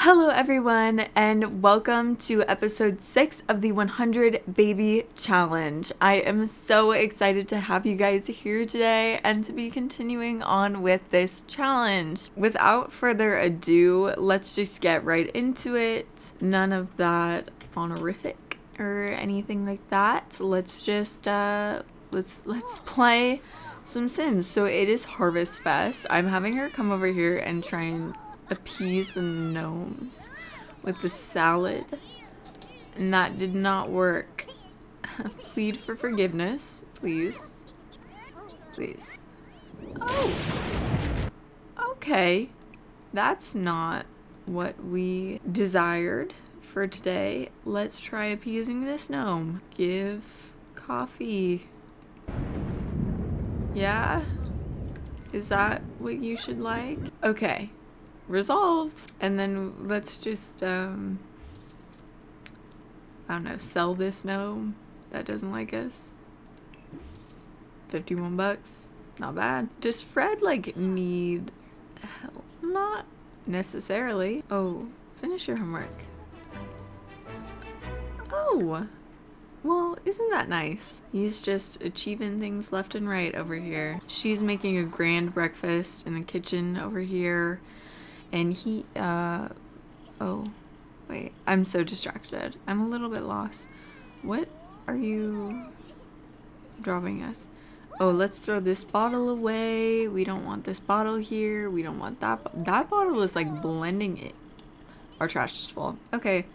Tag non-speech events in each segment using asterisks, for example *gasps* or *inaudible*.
Hello, everyone, and welcome to episode six of the 100 Baby Challenge. I am so excited to have you guys here today and to be continuing on with this challenge. Without further ado, let's just get right into it. None of that honorific or anything like that. Let's just uh, let's let's play some Sims. So it is Harvest Fest. I'm having her come over here and try and appease the gnomes with the salad. And that did not work. *laughs* Plead for forgiveness, please. Please. Oh! Okay. That's not what we desired for today. Let's try appeasing this gnome. Give coffee. Yeah? Is that what you should like? Okay resolved. And then let's just, um, I don't know, sell this gnome that doesn't like us. 51 bucks. Not bad. Does Fred, like, need help? Not necessarily. Oh, finish your homework. Oh, well, isn't that nice? He's just achieving things left and right over here. She's making a grand breakfast in the kitchen over here and he uh oh wait i'm so distracted. I'm a little bit lost. What are you dropping us? Oh let's throw this bottle away. We don't want this bottle here. We don't want that that bottle is like blending it. Our trash is full. Okay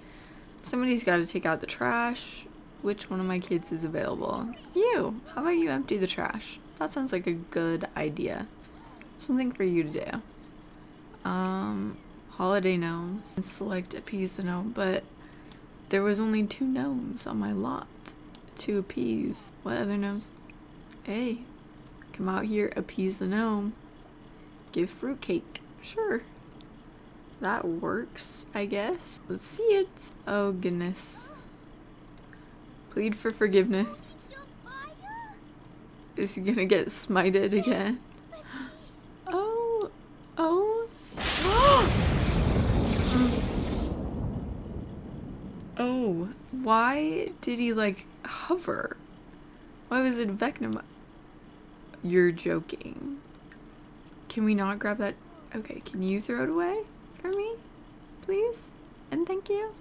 somebody's got to take out the trash. Which one of my kids is available? You. How about you empty the trash? That sounds like a good idea. Something for you to do um, holiday gnomes and select appease the gnome, but there was only two gnomes on my lot to appease. What other gnomes? Hey, come out here, appease the gnome. Give fruitcake. Sure. That works, I guess. Let's see it. Oh, goodness. Plead for forgiveness. Is he gonna get smited again? *gasps* Oh, oh, oh, why did he like hover? Why was it Vecnum? You're joking. Can we not grab that? Okay, can you throw it away for me? Please? And thank you.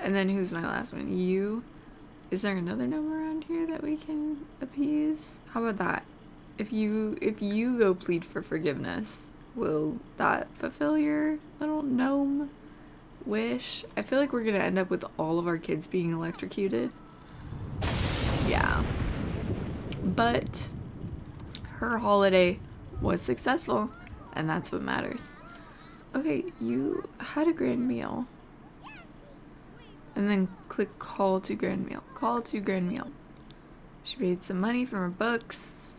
And then who's my last one? You? Is there another gnome around here that we can appease? How about that? If you if you go plead for forgiveness, Will that fulfill your little gnome wish? I feel like we're gonna end up with all of our kids being electrocuted. Yeah. But her holiday was successful, and that's what matters. Okay, you had a grand meal. And then click call to grand meal. Call to grand meal. She paid some money from her books.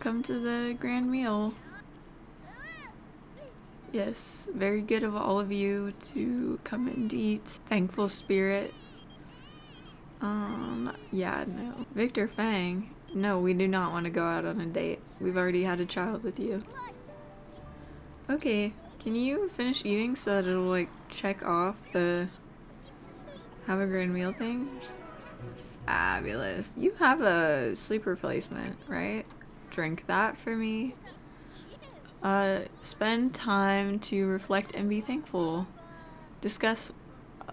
Come to the grand meal. Yes, very good of all of you to come and eat. Thankful spirit. Um, yeah, no. Victor Fang. No, we do not want to go out on a date. We've already had a child with you. Okay, can you finish eating so that it'll like check off the have a grand meal thing? Fabulous. You have a sleep replacement, right? Drink that for me. Uh, spend time to reflect and be thankful. Discuss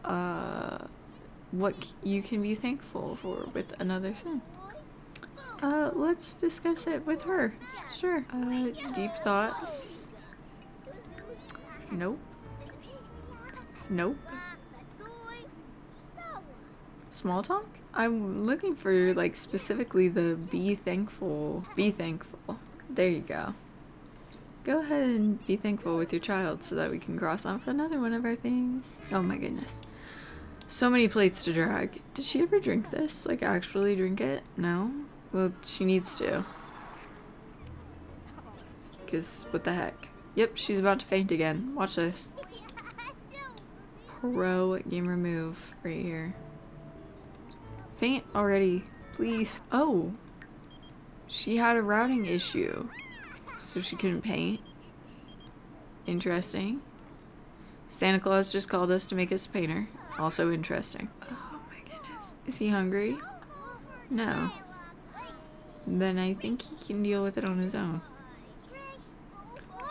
uh, what you can be thankful for with another sin. Uh, let's discuss it with her. Sure. Uh, deep thoughts. Nope. Nope. Small talk? I'm looking for like specifically the be thankful. Be thankful. There you go. Go ahead and be thankful with your child so that we can cross off another one of our things. Oh my goodness. So many plates to drag. Did she ever drink this? Like actually drink it? No? Well, she needs to. Because what the heck? Yep, she's about to faint again. Watch this. Pro gamer move right here. Faint already. Please. Oh. She had a routing issue so she couldn't paint. Interesting. Santa Claus just called us to make us a painter. Also interesting. Oh my goodness. Is he hungry? No. Then I think he can deal with it on his own.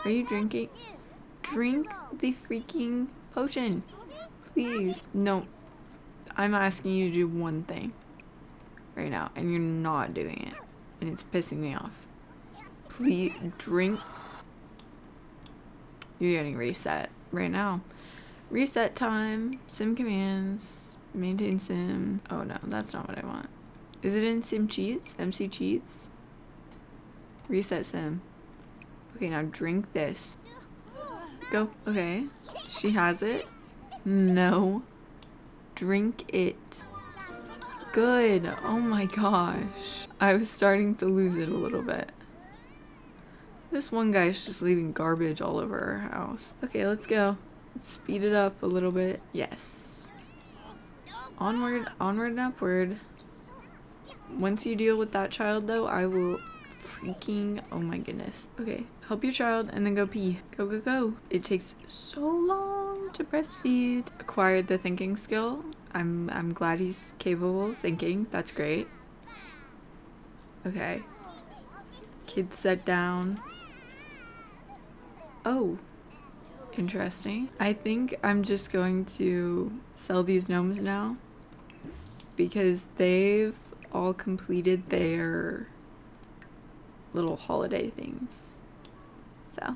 Are you drinking? Drink the freaking potion. Please. No. I'm asking you to do one thing right now, and you're not doing it. And it's pissing me off. Please drink. You're getting reset right now. Reset time, sim commands, maintain sim. Oh no, that's not what I want. Is it in sim cheats? MC cheats? Reset sim. Okay, now drink this. Go. Okay. She has it. No. Drink it. Good. Oh my gosh. I was starting to lose it a little bit. This one guy's just leaving garbage all over our house. Okay, let's go. Let's speed it up a little bit. Yes. Onward, onward and upward. Once you deal with that child though, I will freaking, oh my goodness. Okay, help your child and then go pee. Go, go, go. It takes so long to breastfeed. Acquired the thinking skill. I'm, I'm glad he's capable of thinking. That's great. Okay. Kids set down. Oh, interesting. I think I'm just going to sell these gnomes now because they've all completed their little holiday things. So,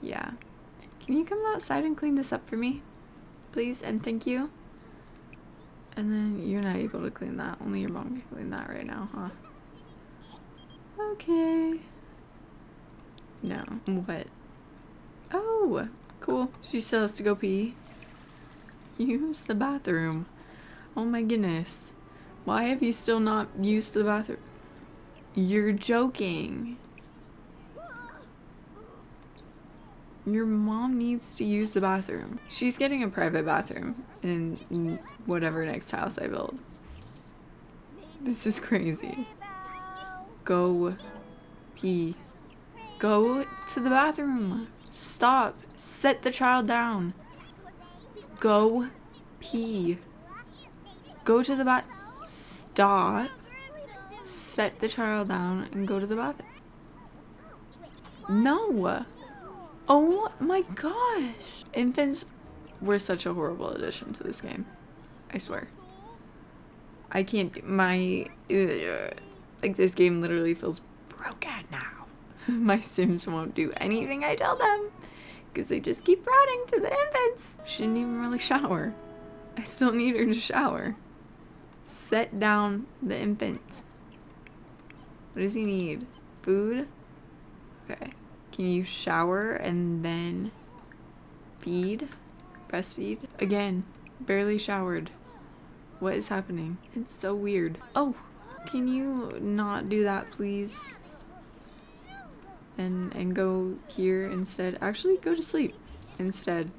yeah. Can you come outside and clean this up for me? Please and thank you. And then you're not able to clean that. Only your mom can clean that right now, huh? Okay. No. What? Oh, cool. She still has to go pee. Use the bathroom. Oh my goodness. Why have you still not used the bathroom? You're joking. Your mom needs to use the bathroom. She's getting a private bathroom in whatever next house I build. This is crazy. Go pee. Go to the bathroom. Stop. Set the child down. Go pee. Go to the bath. Stop. Set the child down and go to the bathroom. No. Oh my gosh. Infants were such a horrible addition to this game. I swear. I can't. My. Ugh, like, this game literally feels broken now. *laughs* My Sims won't do anything I tell them because they just keep running to the infants. She didn't even really shower. I still need her to shower. Set down the infant. What does he need? Food? Okay. Can you shower and then feed? Breastfeed? Again, barely showered. What is happening? It's so weird. Oh, can you not do that, please? And and go here instead. Actually, go to sleep instead.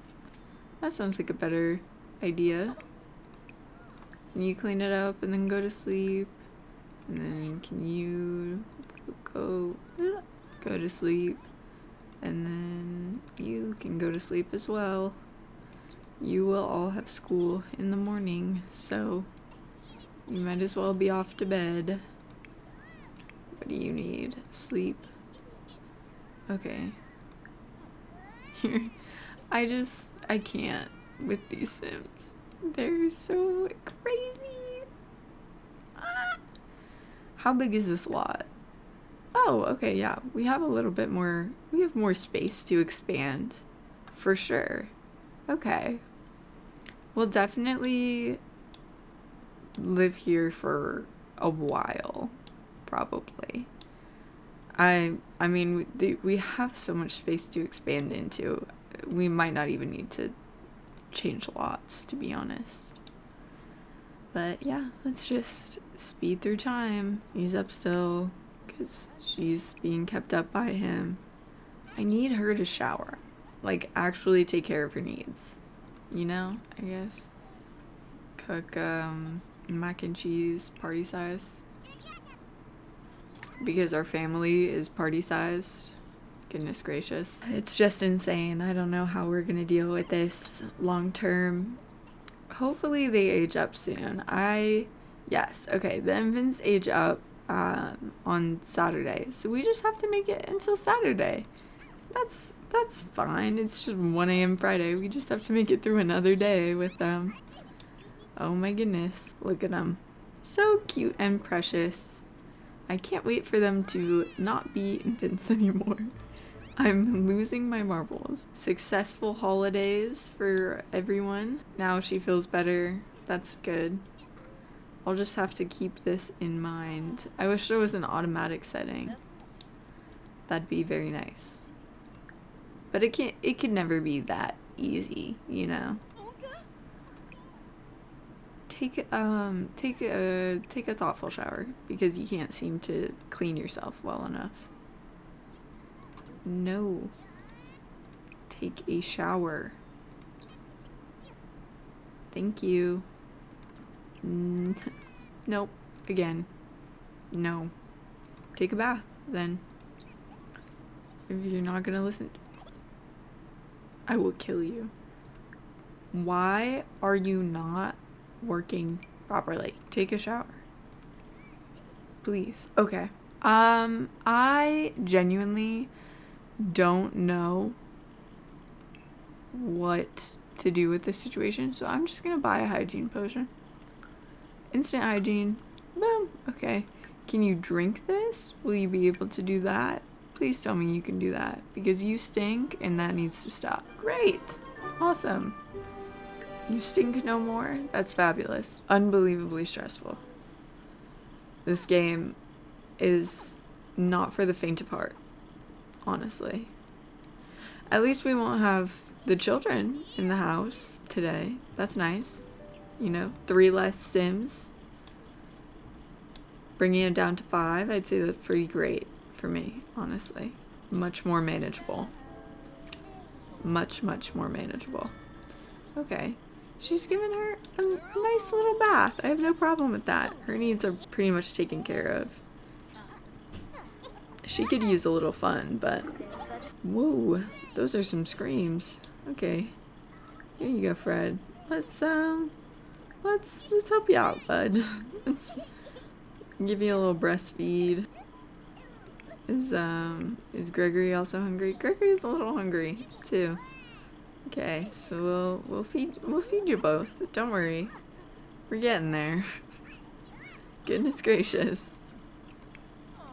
That sounds like a better idea. Can you clean it up and then go to sleep? And then can you go go to sleep? And then you can go to sleep as well. You will all have school in the morning, so you might as well be off to bed. What do you need? Sleep. Okay. Here. *laughs* I just, I can't with these Sims. They're so crazy. Ah. How big is this lot? Oh, okay, yeah. We have a little bit more, we have more space to expand. For sure. Okay. We'll definitely live here for a while. Probably. I I mean we, we have so much space to expand into. We might not even need to change lots to be honest. But yeah, let's just speed through time. He's up still cuz she's being kept up by him. I need her to shower. Like actually take care of her needs. You know, I guess. Cook um mac and cheese party size because our family is party sized. Goodness gracious. It's just insane. I don't know how we're gonna deal with this long term. Hopefully they age up soon. I, yes, okay, the infants age up um, on Saturday. So we just have to make it until Saturday. That's that's fine. It's just 1 a.m. Friday. We just have to make it through another day with them. Oh my goodness. Look at them. So cute and precious. I can't wait for them to not be infants *laughs* anymore. I'm losing my marbles. Successful holidays for everyone. Now she feels better. That's good. I'll just have to keep this in mind. I wish there was an automatic setting. That'd be very nice. But it can't it could never be that easy, you know. Take um take a take a thoughtful shower because you can't seem to clean yourself well enough. No. Take a shower. Thank you. Mm, *laughs* nope. Again. No. Take a bath, then. If you're not gonna listen, I will kill you. Why are you not working properly? Take a shower. Please. Okay. Um, I genuinely don't know what to do with this situation, so I'm just gonna buy a hygiene potion. Instant hygiene. Boom. Okay. Can you drink this? Will you be able to do that? Please tell me you can do that because you stink and that needs to stop. Great. Awesome. You stink no more? That's fabulous. Unbelievably stressful. This game is not for the faint of heart honestly. At least we won't have the children in the house today. That's nice. You know, three less Sims. Bringing it down to five, I'd say that's pretty great for me, honestly. Much more manageable. Much, much more manageable. Okay. She's given her a nice little bath. I have no problem with that. Her needs are pretty much taken care of. She could use a little fun, but... Whoa, those are some screams. Okay. Here you go, Fred. Let's, um... Let's, let's help you out, bud. *laughs* let's give you a little breastfeed. Is, um... Is Gregory also hungry? Gregory's a little hungry, too. Okay, so we'll, we'll feed, we'll feed you both. Don't worry. We're getting there. *laughs* Goodness gracious.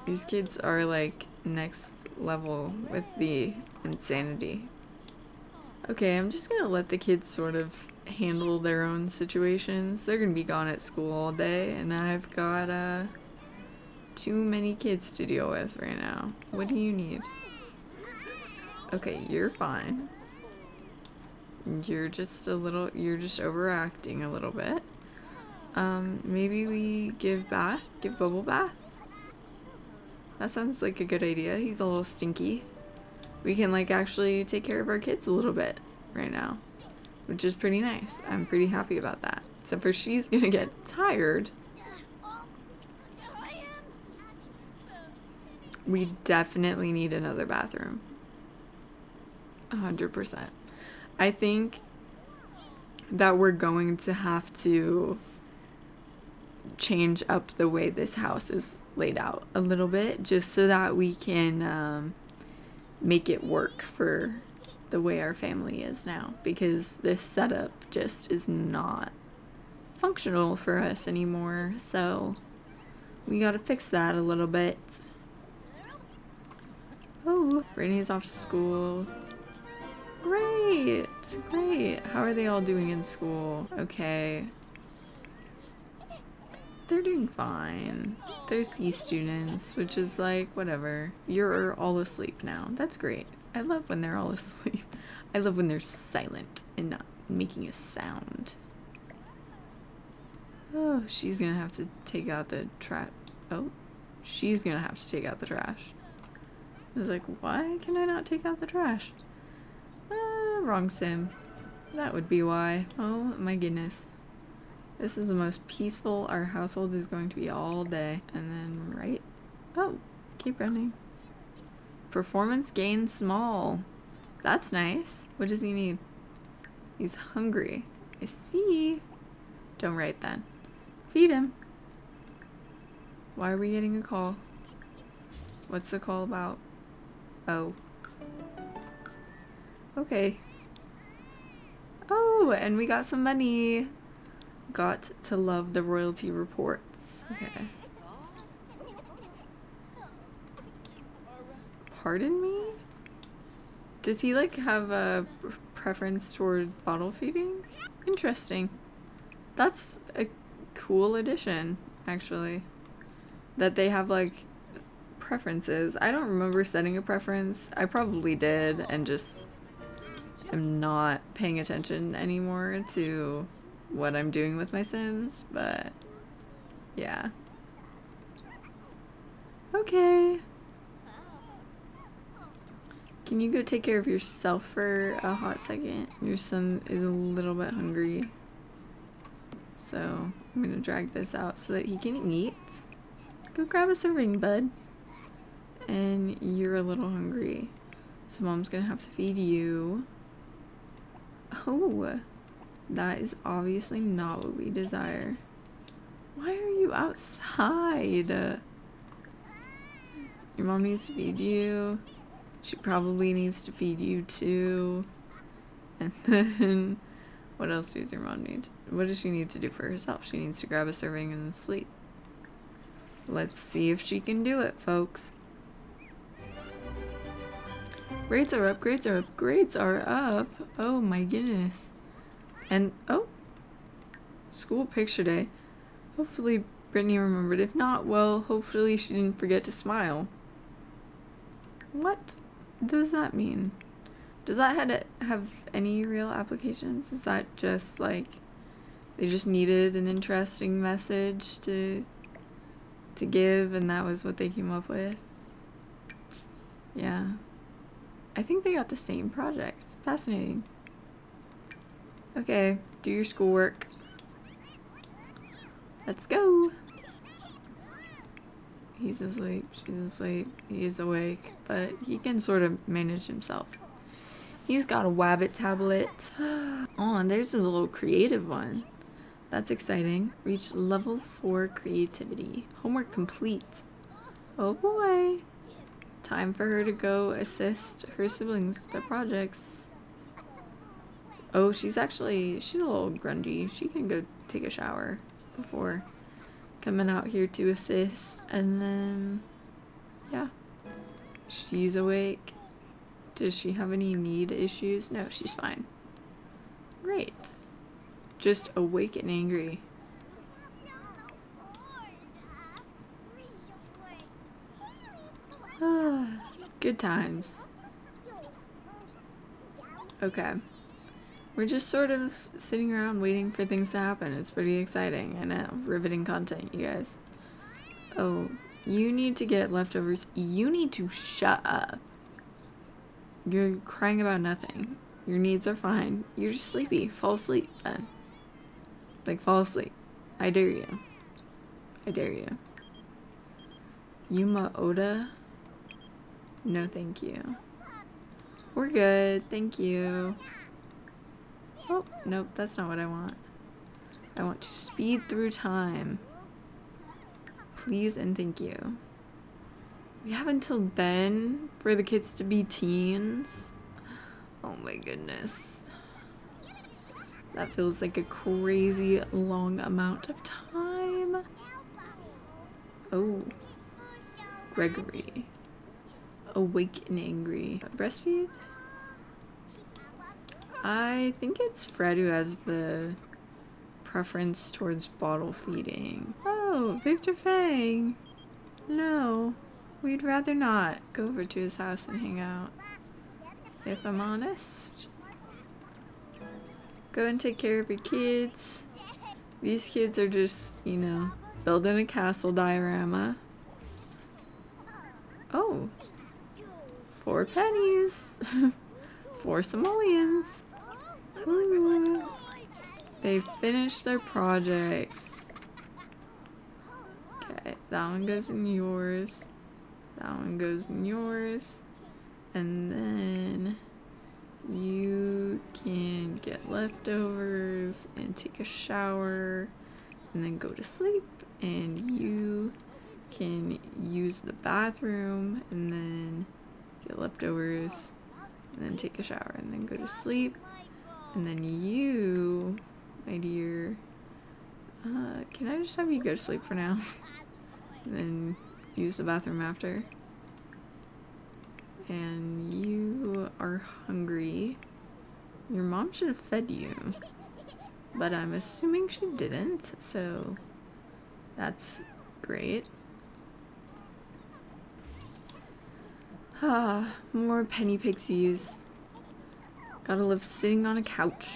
These kids are like next level with the insanity. Okay, I'm just gonna let the kids sort of handle their own situations. They're gonna be gone at school all day, and I've got uh, too many kids to deal with right now. What do you need? Okay, you're fine. You're just a little, you're just overacting a little bit. Um, maybe we give bath, give bubble bath? That sounds like a good idea. He's a little stinky. We can like actually take care of our kids a little bit right now, which is pretty nice. I'm pretty happy about that. Except for she's gonna get tired. We definitely need another bathroom. 100%. I think that we're going to have to change up the way this house is laid out a little bit just so that we can um, make it work for the way our family is now because this setup just is not functional for us anymore. So we gotta fix that a little bit. Oh Rainey's off to school great great how are they all doing in school okay they're doing fine. They're C students, which is like, whatever. You're all asleep now. That's great. I love when they're all *laughs* asleep. I love when they're silent and not making a sound. Oh, she's gonna have to take out the trash. Oh, she's gonna have to take out the trash. I was like, why can I not take out the trash? Ah, wrong sim. That would be why. Oh my goodness. This is the most peaceful our household is going to be all day. And then right... Oh, keep running. Performance gain small. That's nice. What does he need? He's hungry. I see. Don't write then. Feed him. Why are we getting a call? What's the call about? Oh. Okay. Oh, and we got some money. Got to love the royalty reports. Okay. Pardon me? Does he like have a preference toward bottle feeding? Interesting. That's a cool addition, actually. That they have like preferences. I don't remember setting a preference. I probably did and just am not paying attention anymore to what I'm doing with my Sims, but yeah. Okay. Can you go take care of yourself for a hot second? Your son is a little bit hungry. So I'm gonna drag this out so that he can eat. Go grab a serving, bud. And you're a little hungry. So mom's gonna have to feed you. Oh, that is obviously not what we desire. Why are you outside? Your mom needs to feed you. She probably needs to feed you too. *laughs* And then, what else does your mom need? What does she need to do for herself? She needs to grab a serving and sleep. Let's see if she can do it, folks. Grades are up, grades are up, grades are up. Oh my goodness. And, oh, school picture day. Hopefully Brittany remembered. If not, well, hopefully she didn't forget to smile. What does that mean? Does that have, have any real applications? Is that just like they just needed an interesting message to to give and that was what they came up with? Yeah. I think they got the same project. Fascinating. Okay, do your schoolwork. Let's go. He's asleep, she's asleep, he is awake, but he can sort of manage himself. He's got a Wabbit tablet. *gasps* oh, and there's a little creative one. That's exciting. Reach level 4 creativity. Homework complete. Oh boy. Time for her to go assist her siblings with their projects. Oh, she's actually, she's a little grungy. She can go take a shower before coming out here to assist. And then, yeah, she's awake. Does she have any need issues? No, she's fine. Great. Just awake and angry. *sighs* Good times. Okay. We're just sort of sitting around waiting for things to happen. It's pretty exciting. I know. Uh, riveting content, you guys. Oh, you need to get leftovers. You need to shut up. You're crying about nothing. Your needs are fine. You're just sleepy. Fall asleep then. Like, fall asleep. I dare you. I dare you. Yuma Oda? No, thank you. We're good. Thank you. Oh, nope, that's not what I want. I want to speed through time. Please and thank you. We have until then for the kids to be teens. Oh my goodness. That feels like a crazy long amount of time. Oh. Gregory awake and angry. Breastfeed? I think it's Fred who has the preference towards bottle feeding. Oh, Victor Fang! No, we'd rather not go over to his house and hang out. If I'm honest. Go and take care of your kids. These kids are just, you know, building a castle diorama. Oh, Four pennies. *laughs* Four simoleons. Ooh. They finished their projects. Okay, that one goes in yours. That one goes in yours. And then you can get leftovers and take a shower and then go to sleep. And you can use the bathroom and then get leftovers and then take a shower and then go to sleep. And then you, my dear, uh, can I just have you go to sleep for now? *laughs* and then use the bathroom after. And you are hungry. Your mom should have fed you. But I'm assuming she didn't, so that's great. Ah, more penny pixies. Gotta live sitting on a couch.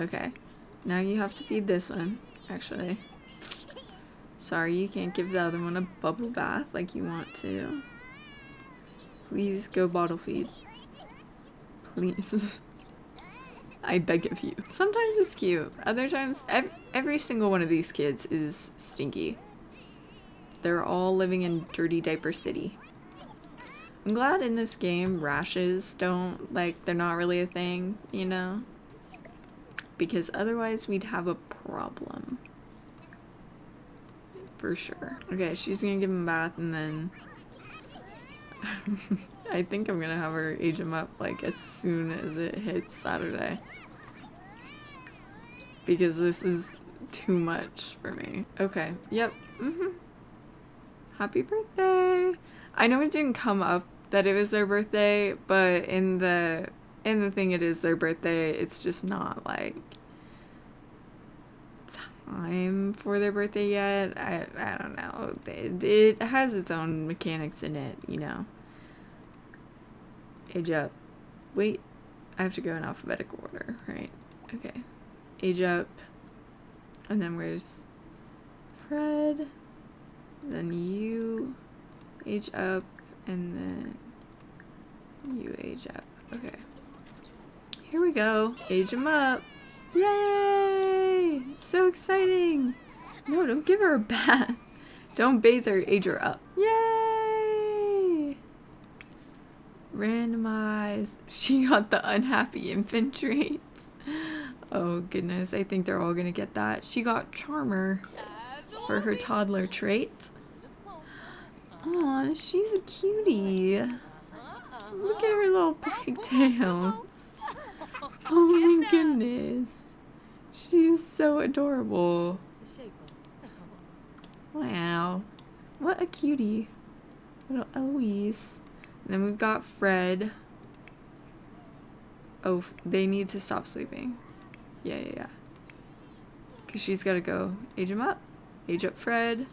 Okay. Now you have to feed this one, actually. Sorry, you can't give the other one a bubble bath like you want to. Please go bottle feed. Please. *laughs* I beg of you. Sometimes it's cute. Other times, ev every single one of these kids is stinky. They're all living in Dirty Diaper City. I'm glad in this game rashes don't, like, they're not really a thing, you know? Because otherwise we'd have a problem. For sure. Okay, she's gonna give him a bath and then... *laughs* I think I'm gonna have her age him up, like, as soon as it hits Saturday. Because this is too much for me. Okay, yep, mm-hmm. Happy birthday! I know it didn't come up that it was their birthday, but in the in the thing it is their birthday, it's just not like time for their birthday yet. I I don't know. It, it has its own mechanics in it, you know. Age up. Wait, I have to go in alphabetical order, right? Okay. Age up. And then where's Fred? Then you age up and then you age up. Okay. Here we go. Age him up. Yay! So exciting. No, don't give her a bath. *laughs* Don't bathe her, age her up. Yay! Randomize. *laughs* She got the unhappy infant. *laughs* Oh goodness, I think they're all gonna get that. She got Charmer for her toddler trait. Aw, she's a cutie. Look at her little pigtails. Oh my goodness. She's so adorable. Wow. What a cutie. Little Eloise. And then we've got Fred. Oh, they need to stop sleeping. Yeah, yeah, yeah. Because she's got to go age him up. Age up Fred.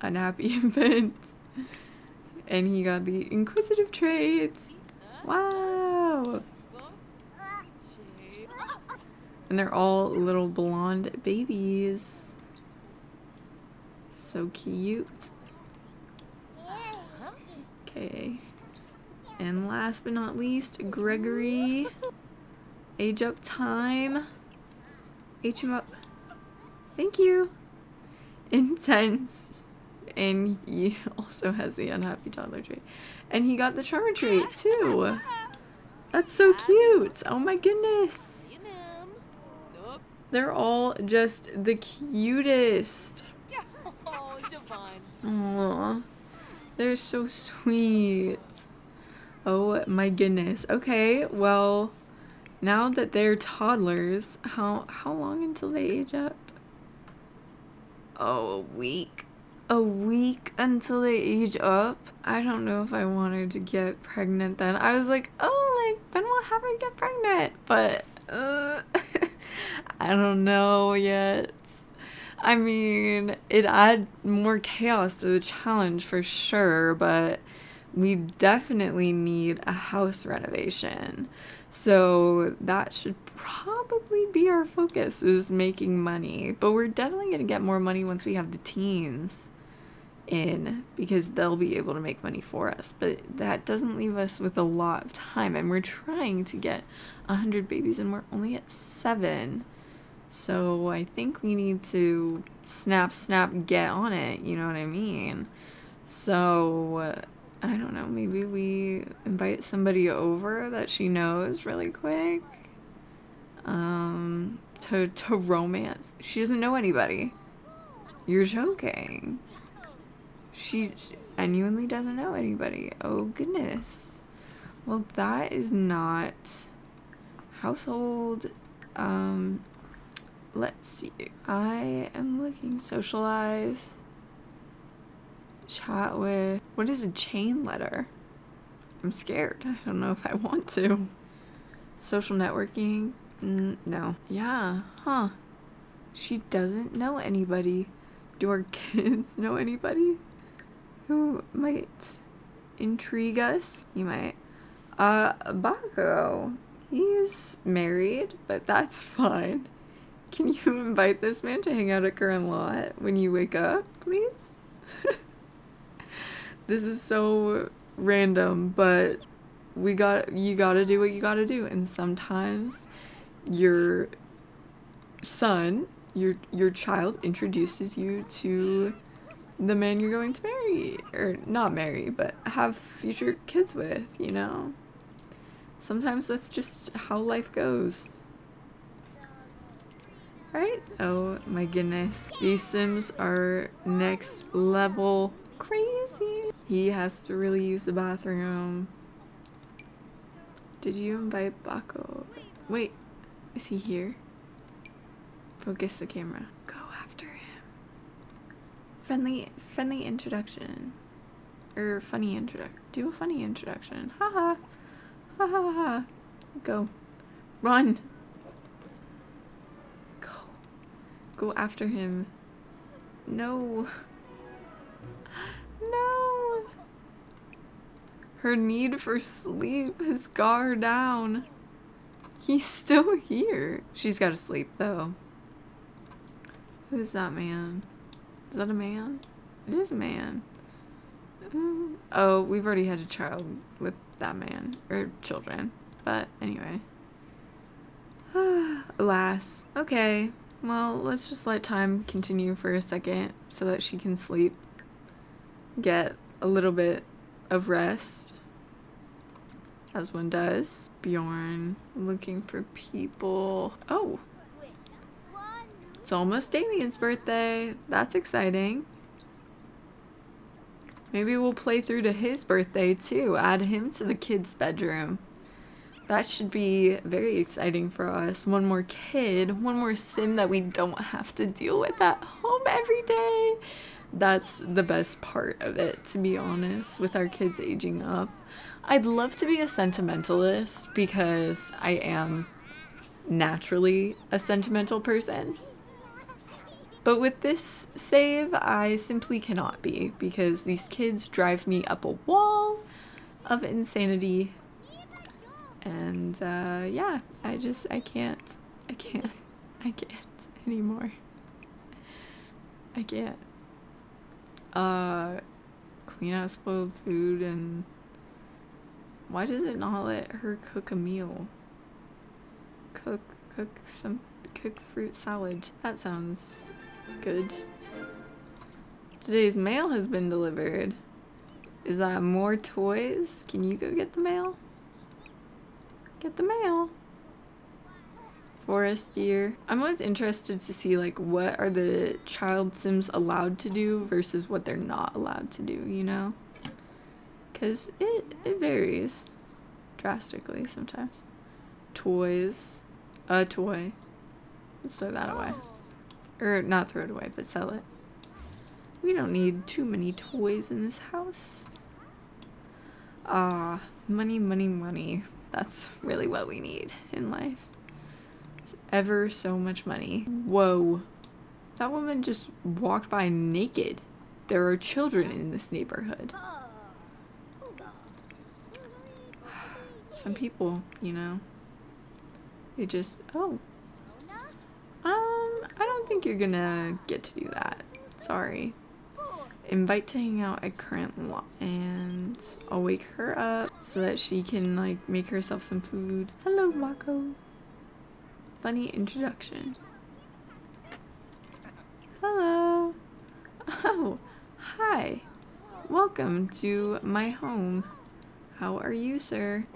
Unhappy *laughs* infant. And he got the inquisitive traits. Wow! And they're all little blonde babies. So cute. Okay. And last but not least, Gregory. Age up time. Age him up. Thank you. Intense. And he *laughs* also has the unhappy toddler trait. And he got the charmer trait too. That's so cute. Oh my goodness. They're all just the cutest. Aww. They're so sweet. Oh my goodness. Okay, well, now that they're toddlers, how how long until they age up? Oh, a week. A week until they age up? I don't know if I wanted to get pregnant then. I was like, oh, like, then we'll have her get pregnant. But, uh, *laughs* I don't know yet. I mean, it add more chaos to the challenge for sure, but we definitely need a house renovation. So that should probably be our focus is making money. But we're definitely going to get more money once we have the teens in because they'll be able to make money for us. But that doesn't leave us with a lot of time and we're trying to get 100 babies and we're only at 7. So I think we need to snap, snap, get on it. You know what I mean? So I don't know. Maybe we invite somebody over that she knows really quick. Um, to to romance. She doesn't know anybody. You're joking. She genuinely doesn't know anybody. Oh goodness. Well, that is not household. Um, let's see. I am looking socialize. Chat with. What is a chain letter? I'm scared. I don't know if I want to. Social networking. Mm, no. Yeah. Huh. She doesn't know anybody. Do our *laughs* kids know anybody who might intrigue us? You might. Uh, Baco. He's married, but that's *laughs* fine. Can you invite this man to hang out at Current Lot when you wake up, please? *laughs* this is so random, but we got you got to do what you got to do and sometimes your son, your your child introduces you to the man you're going to marry or not marry, but have future kids with, you know? Sometimes that's just how life goes. Right? Oh my goodness. These Sims are next level crazy. He has to really use the bathroom. Did you invite Baco? Wait, is he here? Focus the camera. Friendly, friendly introduction. Or funny introduction. Do a funny introduction. Haha. Ha ha ha. Go. Run. Go. Go after him. No. No. Her need for sleep has got her down. He's still here. She's got to sleep though. Who's that man? Is that a man? It is a man. Oh, we've already had a child with that man. Or children. But anyway. *sighs* Alas. Okay. Well, let's just let time continue for a second so that she can sleep. Get a little bit of rest. As one does. Bjorn looking for people. Oh. It's almost Damien's birthday. That's exciting. Maybe we'll play through to his birthday too. Add him to the kids' bedroom. That should be very exciting for us. One more kid, one more sim that we don't have to deal with at home every day. That's the best part of it, to be honest, with our kids aging up. I'd love to be a sentimentalist because I am naturally a sentimental person. But with this save, I simply cannot be because these kids drive me up a wall of insanity. And uh, yeah, I just, I can't, I can't, *laughs* I can't anymore. I can't. Uh, clean out spoiled food and why does it not let her cook a meal? Cook, cook some, cook fruit salad. That sounds Good. Today's mail has been delivered. Is that more toys? Can you go get the mail? Get the mail. Forest year. I'm always interested to see like what are the child sims allowed to do versus what they're not allowed to do, you know? Because it, it varies drastically sometimes. Toys. A toy. Let's throw that away. Or not throw it away, but sell it. We don't need too many toys in this house. Ah, money, money, money. That's really what we need in life. Ever so much money. Whoa. That woman just walked by naked. There are children in this neighborhood. *sighs* Some people, you know, they just, oh, think you're gonna get to do that. Sorry. Invite to hang out at current lot. And I'll wake her up so that she can like make herself some food. Hello, Mako. Funny introduction. Hello. Oh, hi. Welcome to my home. How are you, sir?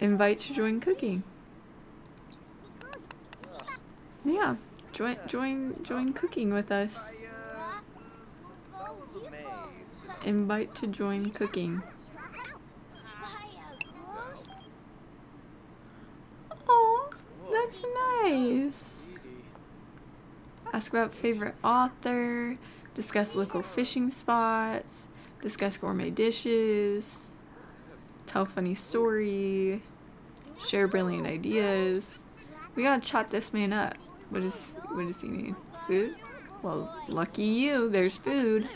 Invite to join cooking. Yeah join join join cooking with us. Invite to join cooking. Oh, that's nice. Ask about favorite author, discuss local fishing spots, discuss gourmet dishes, tell funny story, share brilliant ideas. We gotta chat this man up. What is what does he need? Food? Well, lucky you, there's food.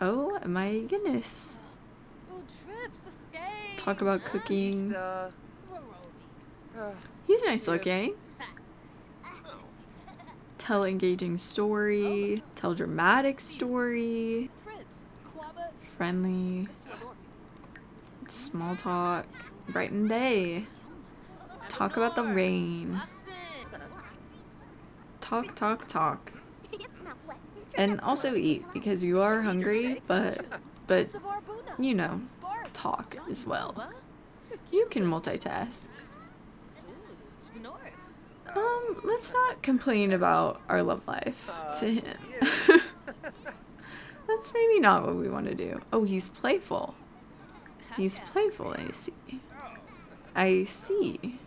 Oh my goodness. Talk about cooking. He's nice looking. Tell engaging story. Tell dramatic story. Friendly. Small talk. Brighten day. Talk about the rain. Talk, talk, talk. And also eat because you are hungry, but but you know, talk as well. You can multitask. Um, let's not complain about our love life to him. *laughs* That's maybe not what we want to do. Oh, he's playful. He's playful, I see. I see.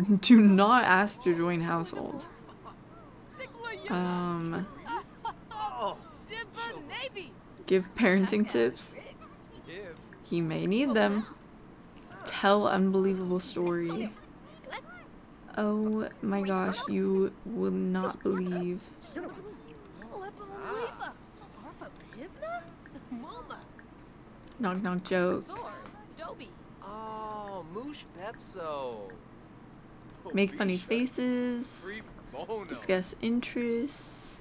*laughs* Do not ask to join household. Um, give parenting tips. He may need them. Tell unbelievable story. Oh my gosh, you will not believe. Knock knock joke. Oh, Moosh Pepso. Make funny faces. Discuss interests.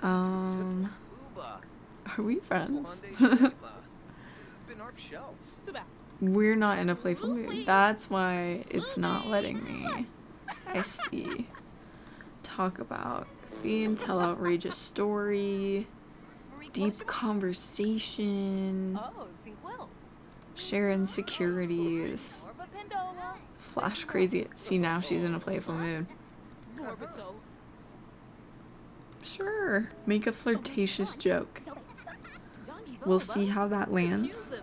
Um, are we friends? *laughs* We're not in a playful mood. That's why it's not letting me. I see. Talk about theme, tell outrageous story, deep conversation, share insecurities, flash crazy. See, now she's in a playful mood. Sure, make a flirtatious joke. We'll see how that lands.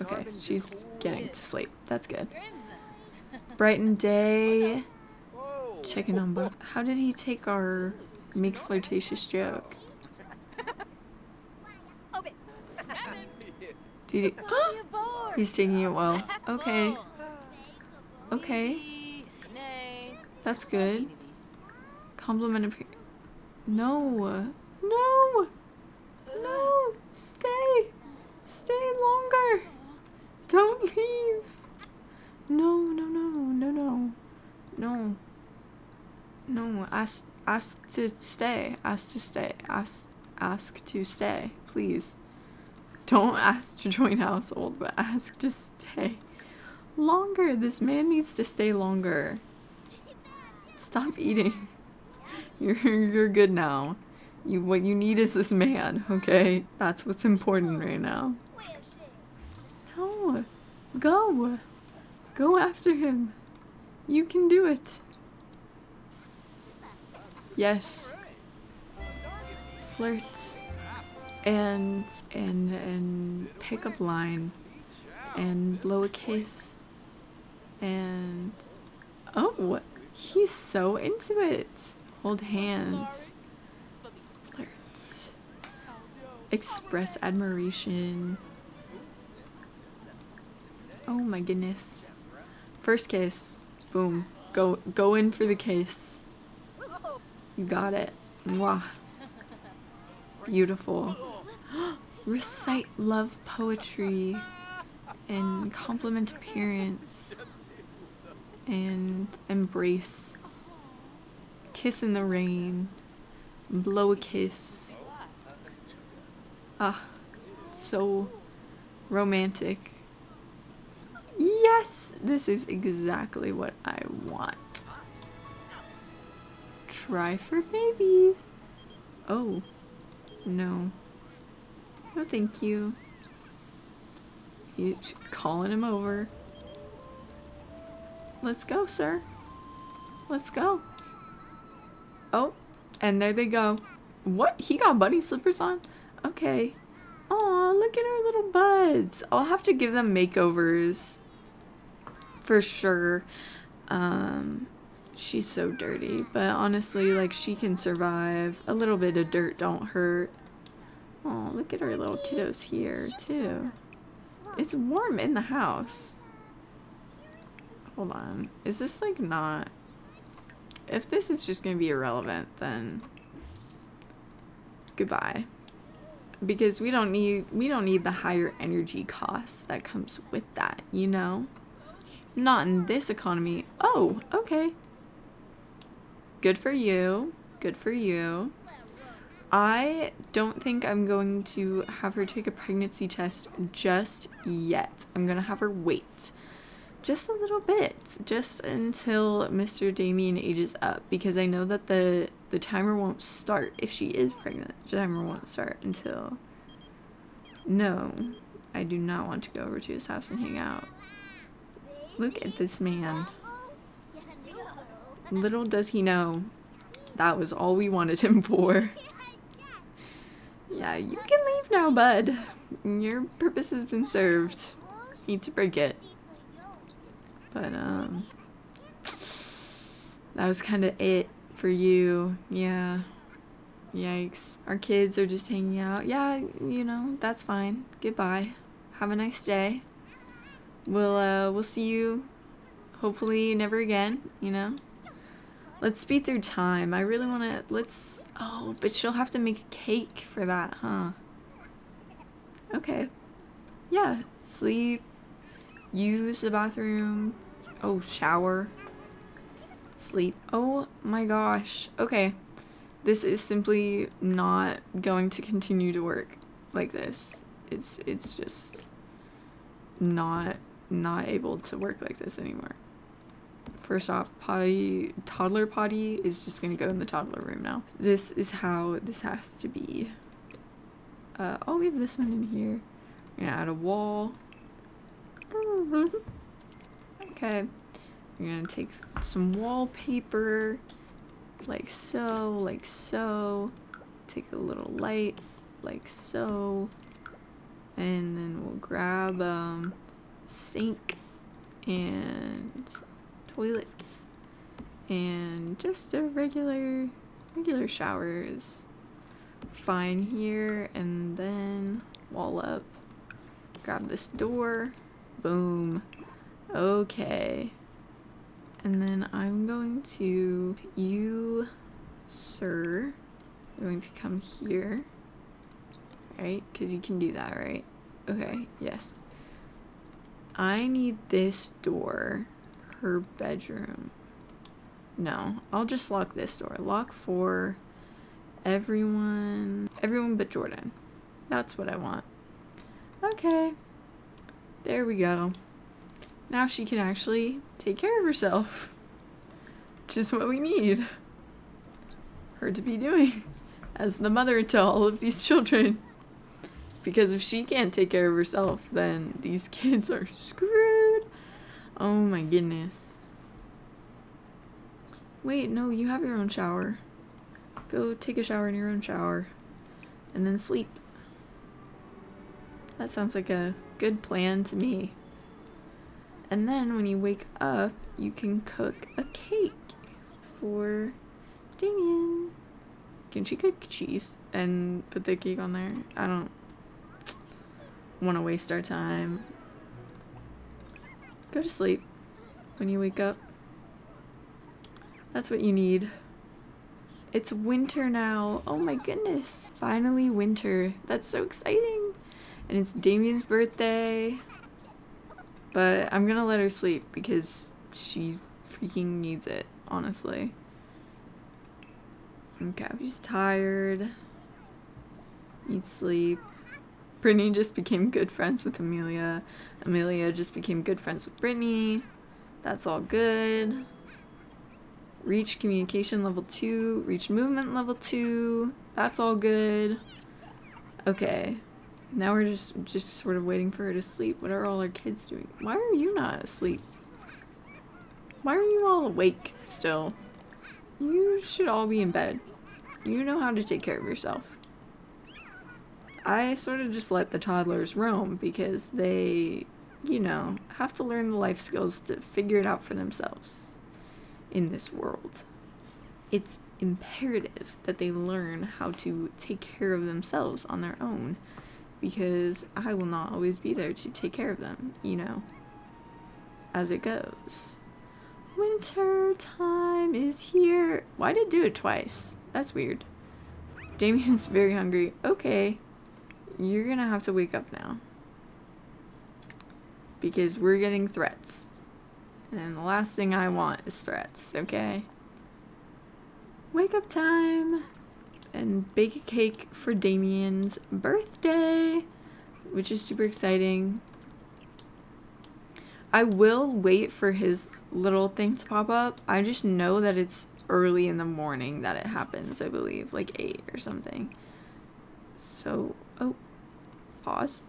Okay, she's getting to sleep. That's good. Brighten day. Checking on Bob. How did he take our make flirtatious joke? Did he? *gasps* He's taking it well. Okay. Okay. That's good. Compliment appear. No. No. No. Stay. Stay longer. Don't leave. No, no, no, no, no. No. No, ask ask to stay. Ask to stay. Ask ask to stay, please. Don't ask to join household, but ask to stay. Longer. This man needs to stay longer. Stop eating. *laughs* You're you're good now. You what you need is this man, okay? That's what's important right now. No. Go. Go after him. You can do it. Yes. Flirt. And and and pick up line. And blow a kiss. And oh, he's so into it. Hold hands. Flirt. Express admiration. Oh my goodness. First kiss. Boom. Go go in for the kiss. You got it. Mwah. Beautiful. Recite love poetry and compliment appearance and embrace. Kiss in the rain. Blow a kiss. Ah, so romantic. Yes, this is exactly what I want. Try for baby. Oh, no. No, thank you. He's calling him over. Let's go, sir. Let's go. Oh, and there they go. What? He got bunny slippers on? Okay. Aw, look at our little buds. I'll have to give them makeovers. For sure. Um, she's so dirty. But honestly, like, she can survive. A little bit of dirt don't hurt. Oh, look at our little kiddos here, too. It's warm in the house. Hold on. Is this, like, not... If this is just gonna be irrelevant, then... Goodbye. Because we don't need we don't need the higher energy costs that comes with that you know? Not in this economy. Oh okay. Good for you. Good for you I don't think I'm going to have her take a pregnancy test just yet. I'm going to have her wait just a little bit, just until Mr. Damien ages up, because I know that the the timer won't start if she is pregnant. The timer won't start until. No, I do not want to go over to his house and hang out. Look at this man. Little does he know, that was all we wanted him for. Yeah, you can leave now, bud. Your purpose has been served. Need to break it. But, um, that was kind of it for you. Yeah. Yikes. Our kids are just hanging out. Yeah, you know, that's fine. Goodbye. Have a nice day. We'll, uh, we'll see you hopefully never again, you know? Let's speed through time. I really want to, let's, oh, but she'll have to make a cake for that, huh? Okay. Yeah, sleep, use the bathroom, oh, shower, sleep. Oh my gosh. Okay. This is simply not going to continue to work like this. It's it's just not not able to work like this anymore. First off, potty toddler potty is just gonna go in the toddler room now. This is how this has to be. Uh, I'll leave this one in here. We're gonna add a wall. *laughs* Okay. We're gonna take some wallpaper, like so, like so. Take a little light, like so. And then we'll grab um, sink and toilet and just a regular regular shower is fine here and then wall up grab this door boom Okay. And then I'm going to, you, sir, are going to come here. Right? Because you can do that, right? Okay, yes. I need this door. Her bedroom. No, I'll just lock this door. Lock for everyone. Everyone but Jordan. That's what I want. Okay. There we go. Now she can actually take care of herself. Which is what we need her to be doing as the mother to all of these children. Because if she can't take care of herself, then these kids are screwed. Oh my goodness. Wait, no, you have your own shower. Go take a shower in your own shower. And then sleep. That sounds like a good plan to me. And then when you wake up, you can cook a cake for Damien. Can she cook cheese and put the cake on there? I don't want to waste our time. Go to sleep when you wake up. That's what you need. It's winter now. Oh my goodness. Finally winter. That's so exciting. And it's Damien's birthday. But I'm gonna let her sleep because she freaking needs it, honestly. Okay, she's tired. Needs sleep. Brittany just became good friends with Amelia. Amelia just became good friends with Brittany. That's all good. Reach communication level 2. Reach movement level 2. That's all good. Okay. Now we're just just sort of waiting for her to sleep. What are all our kids doing? Why are you not asleep? Why are you all awake still? You should all be in bed. You know how to take care of yourself. I sort of just let the toddlers roam because they, you know, have to learn the life skills to figure it out for themselves in this world. It's imperative that they learn how to take care of themselves on their own because I will not always be there to take care of them, you know, as it goes. Winter time is here. Why did it do it twice? That's weird. Damien's *laughs* very hungry. Okay. You're gonna have to wake up now. Because we're getting threats. And the last thing I want is threats, okay? Wake up time! And bake a cake for Damien's birthday! Which is super exciting. I will wait for his little thing to pop up. I just know that it's early in the morning that it happens, I believe. Like 8 or something. So, oh, pause.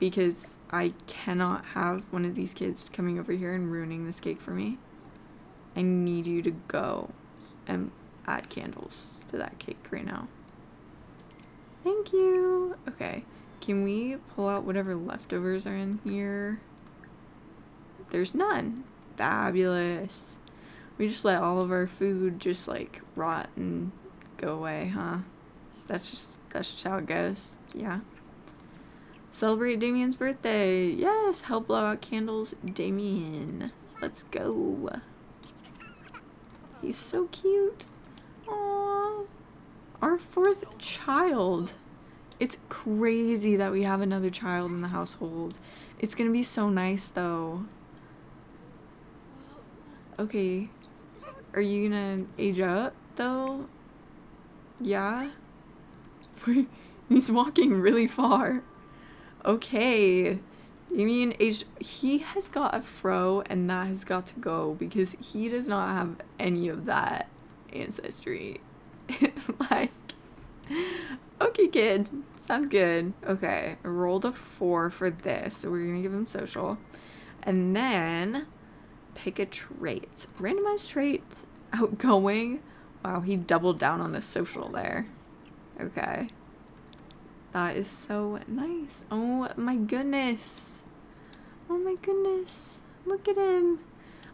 Because I cannot have one of these kids coming over here and ruining this cake for me. I need you to go and add candles to that cake right now. Thank you. Okay. Can we pull out whatever leftovers are in here? There's none. Fabulous. We just let all of our food just like rot and go away, huh? That's just that's just how it goes. Yeah. Celebrate Damien's birthday. Yes, help blow out candles, Damien. Let's go. He's so cute. Aww. Our fourth child. It's crazy that we have another child in the household. It's gonna be so nice though. Okay. Are you gonna age up though? Yeah? *laughs* He's walking really far. Okay. You mean age he has got a fro and that has got to go because he does not have any of that ancestry. *laughs* like Okay kid. Sounds good. Okay, rolled a four for this, so we're gonna give him social. And then pick a trait. Randomized traits Outgoing. Wow, he doubled down on the social there. Okay. That is so nice. Oh my goodness. Oh my goodness. Look at him.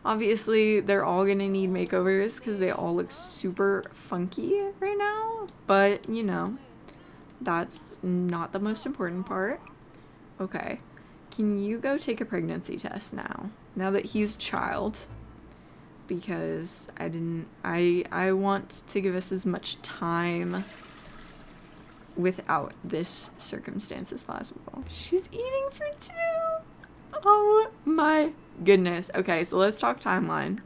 Obviously, they're all gonna need makeovers because they all look super funky right now. But, you know, that's not the most important part. Okay. Can you go take a pregnancy test now? Now that he's child. Because I didn't I I want to give us as much time without this circumstance as possible. She's eating for two. Oh my goodness. Okay, so let's talk timeline.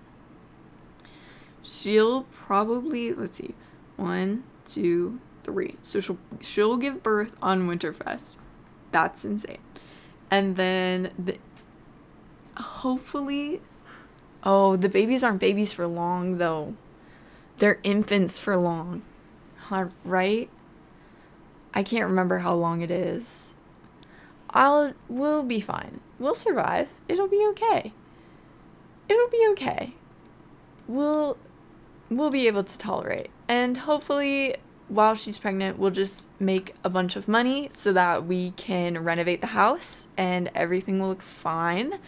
She'll probably let's see. One, two, three. So she'll she'll give birth on Winterfest. That's insane and then the hopefully oh the babies aren't babies for long though they're infants for long right i can't remember how long it is. I'll we'll be fine. We'll survive. It'll be okay. It'll be okay. We'll we'll be able to tolerate. And hopefully while she's pregnant, we'll just make a bunch of money so that we can renovate the house and everything will look fine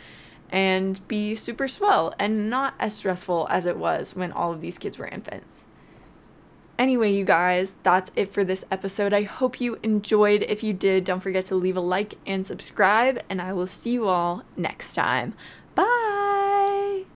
and be super swell and not as stressful as it was when all of these kids were infants. Anyway, you guys, that's it for this episode. I hope you enjoyed. If you did, don't forget to leave a like and subscribe, and I will see you all next time.